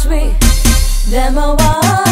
Sweet, me. Them a.